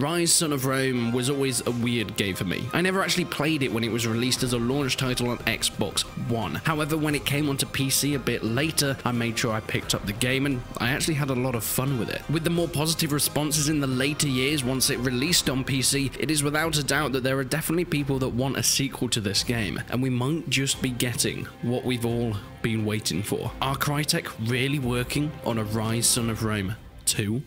Ryse Son of Rome was always a weird game for me. I never actually played it when it was released as a launch title on Xbox One. However, when it came onto PC a bit later, I made sure I picked up the game and I actually had a lot of fun with it. With the more positive responses in the later years once it released on PC, it is without a doubt that there are definitely people that want a sequel to this game, and we might just be getting what we've all been waiting for. Are Crytek really working on a Ryse Son of Rome 2?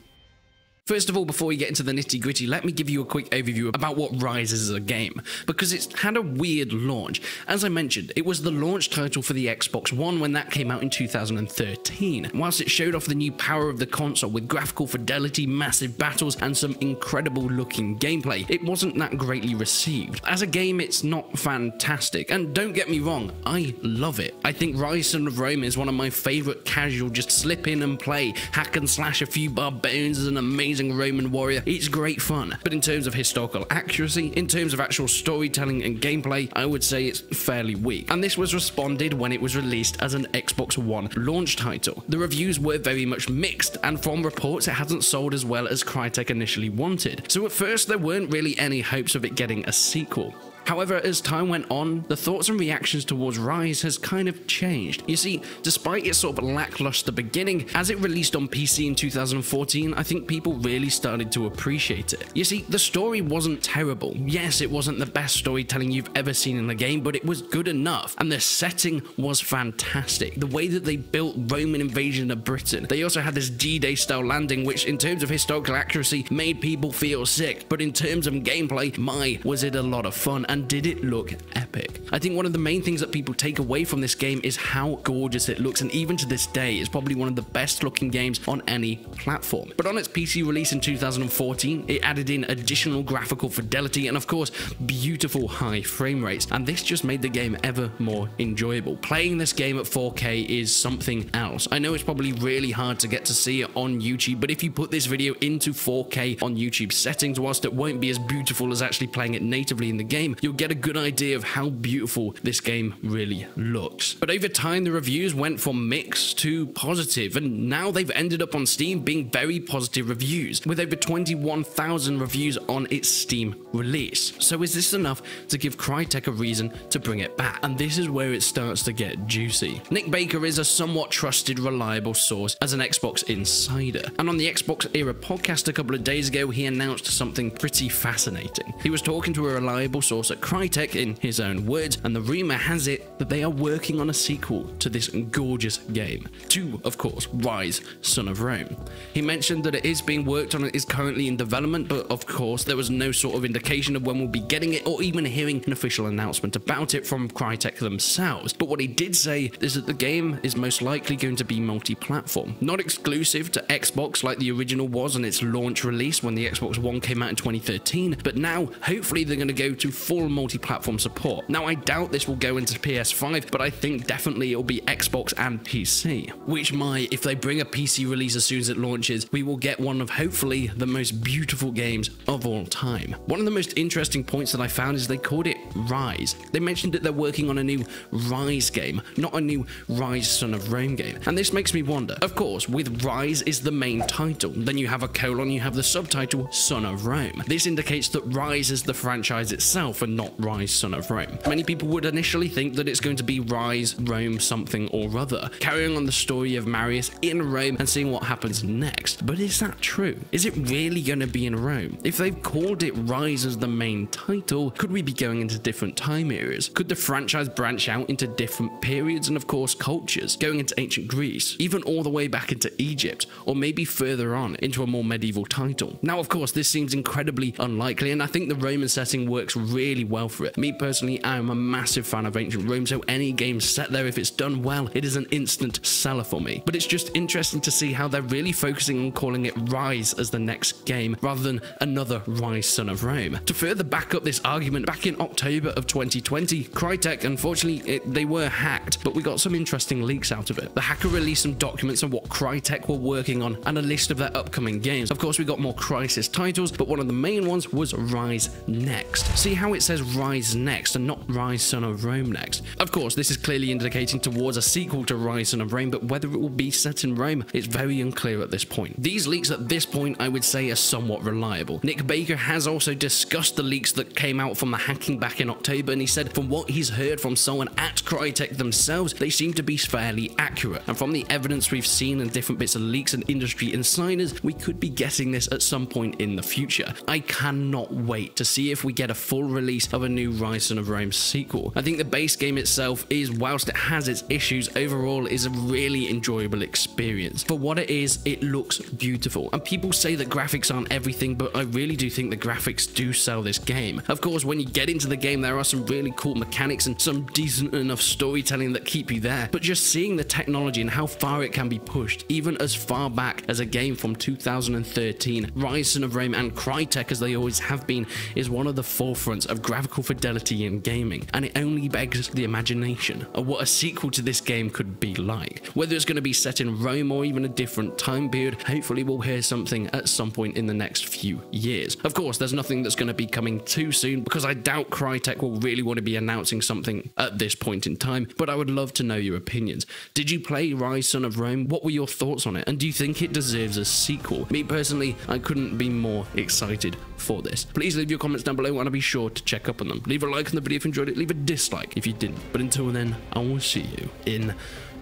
First of all, before we get into the nitty gritty, let me give you a quick overview about what Ryse is as a game, because it's had a weird launch. As I mentioned, it was the launch title for the Xbox One when that came out in 2013. Whilst it showed off the new power of the console with graphical fidelity, massive battles, and some incredible looking gameplay, it wasn't that greatly received. As a game, it's not fantastic, and don't get me wrong, I love it. I think Ryse Son of Rome is one of my favourite casual, just slip in and play, hack and slash a few barbarians is an amazing amazing Roman warrior. It's great fun. But in terms of historical accuracy, in terms of actual storytelling and gameplay, I would say it's fairly weak. And this was responded when it was released as an Xbox One launch title. The reviews were very much mixed, and from reports, it hasn't sold as well as Crytek initially wanted. So at first, there weren't really any hopes of it getting a sequel. However, as time went on, the thoughts and reactions towards Ryse has kind of changed. You see, despite its sort of lackluster beginning, as it released on PC in 2014, I think people really started to appreciate it. You see, the story wasn't terrible. Yes, it wasn't the best storytelling you've ever seen in the game, but it was good enough, and the setting was fantastic. The way that they built Roman invasion of Britain. They also had this D-Day style landing, which in terms of historical accuracy made people feel sick, but in terms of gameplay, my, was it a lot of fun and did it look epic? I think one of the main things that people take away from this game is how gorgeous it looks, and even to this day, it's probably one of the best looking games on any platform. But on its PC release in 2014, it added in additional graphical fidelity and, of course, beautiful high frame rates, and this just made the game ever more enjoyable. Playing this game at 4K is something else. I know it's probably really hard to get to see it on YouTube, but if you put this video into 4K on YouTube settings, whilst it won't be as beautiful as actually playing it natively in the game, you'll get a good idea of how beautiful this game really looks. But over time, the reviews went from mixed to positive, and now they've ended up on Steam being very positive reviews, with over 21,000 reviews on its Steam release. So is this enough to give Crytek a reason to bring it back? And this is where it starts to get juicy. Nick Baker is a somewhat trusted, reliable source as an Xbox insider, and on the Xbox Era podcast a couple of days ago, he announced something pretty fascinating. He was talking to a reliable source at Crytek in his own words, and the rumor has it that they are working on a sequel to this gorgeous game. To, of course, Ryse, Son of Rome. He mentioned that it is being worked on and is currently in development, but of course, there was no sort of indication of when we'll be getting it or even hearing an official announcement about it from Crytek themselves. But what he did say is that the game is most likely going to be multi platform, not exclusive to Xbox like the original was on its launch release when the Xbox One came out in 2013, but now hopefully they're going to go to full multi-platform support. Now, I doubt this will go into PS5, but I think definitely it'll be Xbox and PC, which might, if they bring a PC release as soon as it launches, we will get one of hopefully the most beautiful games of all time. One of the most interesting points that I found is they called it Ryse. They mentioned that they're working on a new Ryse game, not a new Ryse Son of Rome game. And this makes me wonder. Of course, with Ryse is the main title. Then you have a colon, you have the subtitle Son of Rome. This indicates that Ryse is the franchise itself and not Ryse Son of Rome. Many people would initially think that it's going to be Ryse Rome something or other, carrying on the story of Marius in Rome and seeing what happens next. But is that true? Is it really going to be in Rome? If they've called it Ryse as the main title, could we be going into different time eras? Could the franchise branch out into different periods and of course cultures, going into ancient Greece, even all the way back into Egypt, or maybe further on into a more medieval title? Now, of course, this seems incredibly unlikely, and I think the Roman setting works really well for it. Me personally, I am a massive fan of ancient Rome, so any game set there, if it's done well, it is an instant seller for me. But it's just interesting to see how they're really focusing on calling it Ryse as the next game, rather than another Ryse Son of Rome. To further back up this argument, back in October of 2020, Crytek, unfortunately, it, they were hacked, but we got some interesting leaks out of it. The hacker released some documents on what Crytek were working on and a list of their upcoming games. Of course, we got more Crysis titles, but one of the main ones was Ryse Next. See how it says Ryse Next and not Ryse Ryse Son of Rome next. Of course, this is clearly indicating towards a sequel to Ryse Son of Rome, but whether it will be set in Rome, it's very unclear at this point. These leaks at this point, I would say, are somewhat reliable. Nick Baker has also discussed the leaks that came out from the hacking back in October, and he said from what he's heard from someone at Crytek themselves, they seem to be fairly accurate. And from the evidence we've seen and different bits of leaks and industry insiders, we could be getting this at some point in the future. I cannot wait to see if we get a full release of a new Ryse of Rome sequel. I think the base game itself is, whilst it has its issues, overall is a really enjoyable experience. For what it is, it looks beautiful. And people say that graphics aren't everything, but I really do think the graphics do sell this game. Of course, when you get into the game, there are some really cool mechanics and some decent enough storytelling that keep you there. But just seeing the technology and how far it can be pushed, even as far back as a game from 2013, Ryse of Rome and Crytek, as they always have been, is one of the forefronts of graphical fidelity in gaming. And it only begs the imagination of what a sequel to this game could be like. Whether it's going to be set in Rome or even a different time period, hopefully we'll hear something at some point in the next few years. Of course, there's nothing that's going to be coming too soon because I doubt Crytek will really want to be announcing something at this point in time, but I would love to know your opinions. Did you play Ryse Son of Rome? What were your thoughts on it? And do you think it deserves a sequel? Me personally, I couldn't be more excited for this. Please leave your comments down below and I'll be sure to check up on them. Leave a like on the video if you enjoyed it, leave a dislike if you didn't. But until then, I will see you in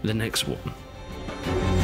the next one.